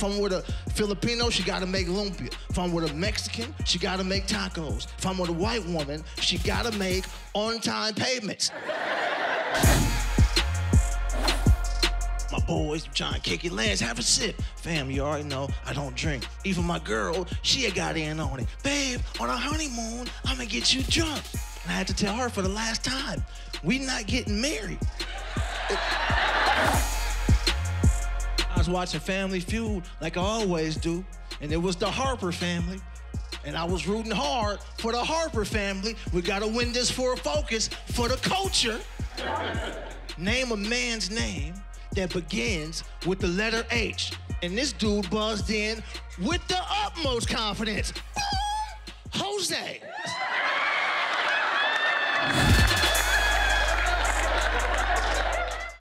If I'm with a Filipino, she gotta make lumpia. If I'm with a Mexican, she gotta make tacos. If I'm with a white woman, she gotta make on-time payments. My boys trying to kick it. Lance, have a sip. Fam, you already know I don't drink. Even my girl, she got in on it. Babe, on our honeymoon, I'm gonna get you drunk. And I had to tell her for the last time, we not getting married. Was watching Family Feud like I always do, and it was the Harper family. And I was rooting hard for the Harper family. We gotta win this for a focus for the culture. Name a man's name that begins with the letter H. And this dude buzzed in with the utmost confidence. Jose.